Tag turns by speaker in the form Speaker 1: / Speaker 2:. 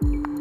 Speaker 1: you